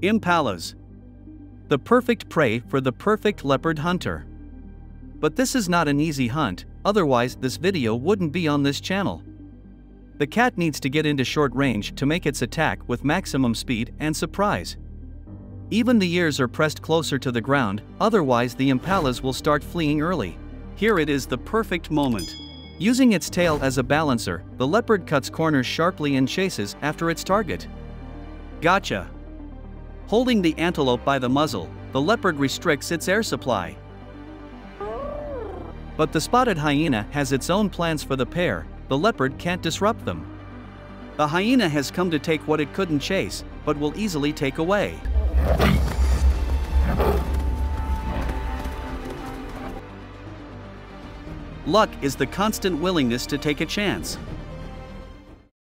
Impalas. The perfect prey for the perfect leopard hunter. But this is not an easy hunt, otherwise this video wouldn't be on this channel. The cat needs to get into short range to make its attack with maximum speed and surprise. Even the ears are pressed closer to the ground, otherwise the impalas will start fleeing early. Here it is the perfect moment. Using its tail as a balancer, the leopard cuts corners sharply and chases after its target. Gotcha! Holding the antelope by the muzzle, the leopard restricts its air supply. But the spotted hyena has its own plans for the pair, the leopard can't disrupt them. The hyena has come to take what it couldn't chase, but will easily take away. Luck is the constant willingness to take a chance.